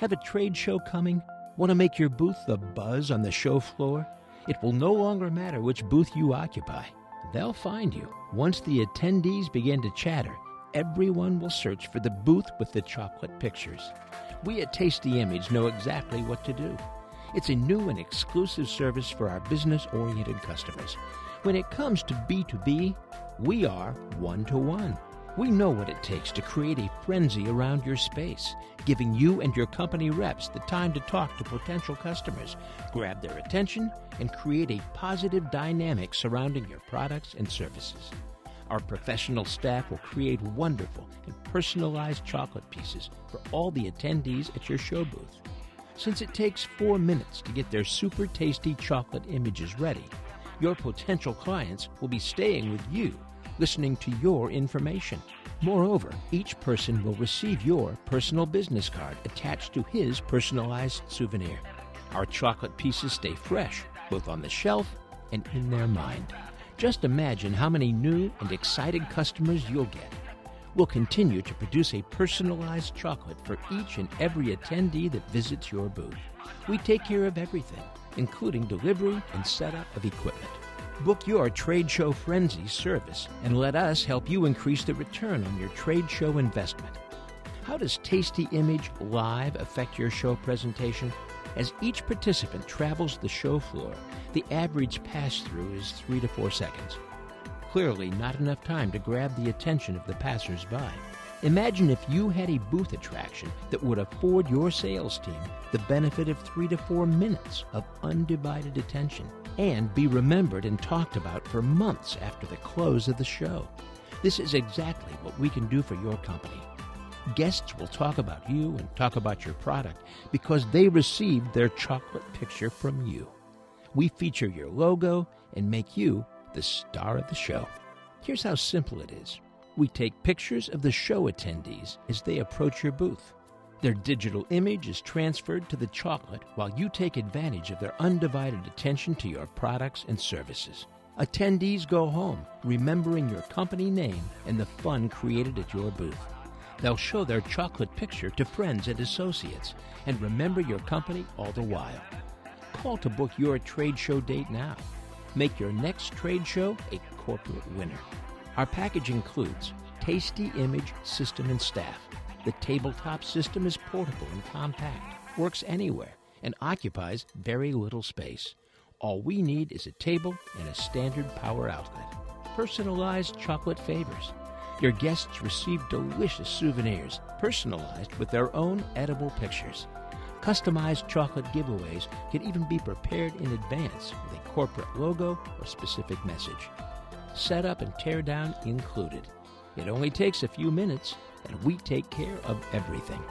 Have a trade show coming? Want to make your booth the buzz on the show floor? It will no longer matter which booth you occupy. They'll find you. Once the attendees begin to chatter, everyone will search for the booth with the chocolate pictures. We at Tasty Image know exactly what to do. It's a new and exclusive service for our business oriented customers. When it comes to B2B, we are one to one. We know what it takes to create a frenzy around your space, giving you and your company reps the time to talk to potential customers, grab their attention, and create a positive dynamic surrounding your products and services. Our professional staff will create wonderful and personalized chocolate pieces for all the attendees at your show booth. Since it takes four minutes to get their super tasty chocolate images ready, your potential clients will be staying with you listening to your information. Moreover, each person will receive your personal business card attached to his personalized souvenir. Our chocolate pieces stay fresh, both on the shelf and in their mind. Just imagine how many new and excited customers you'll get. We'll continue to produce a personalized chocolate for each and every attendee that visits your booth. We take care of everything, including delivery and setup of equipment. Book your Trade Show Frenzy service and let us help you increase the return on your trade show investment. How does Tasty Image Live affect your show presentation? As each participant travels the show floor, the average pass through is three to four seconds. Clearly, not enough time to grab the attention of the passersby. Imagine if you had a booth attraction that would afford your sales team the benefit of three to four minutes of undivided attention and be remembered and talked about for months after the close of the show. This is exactly what we can do for your company. Guests will talk about you and talk about your product because they received their chocolate picture from you. We feature your logo and make you the star of the show. Here's how simple it is we take pictures of the show attendees as they approach your booth. Their digital image is transferred to the chocolate while you take advantage of their undivided attention to your products and services. Attendees go home remembering your company name and the fun created at your booth. They'll show their chocolate picture to friends and associates and remember your company all the while. Call to book your trade show date now. Make your next trade show a corporate winner. Our package includes Tasty Image System and Staff. The tabletop system is portable and compact, works anywhere, and occupies very little space. All we need is a table and a standard power outlet. Personalized chocolate favors. Your guests receive delicious souvenirs, personalized with their own edible pictures. Customized chocolate giveaways can even be prepared in advance with a corporate logo or specific message setup and teardown included. It only takes a few minutes, and we take care of everything.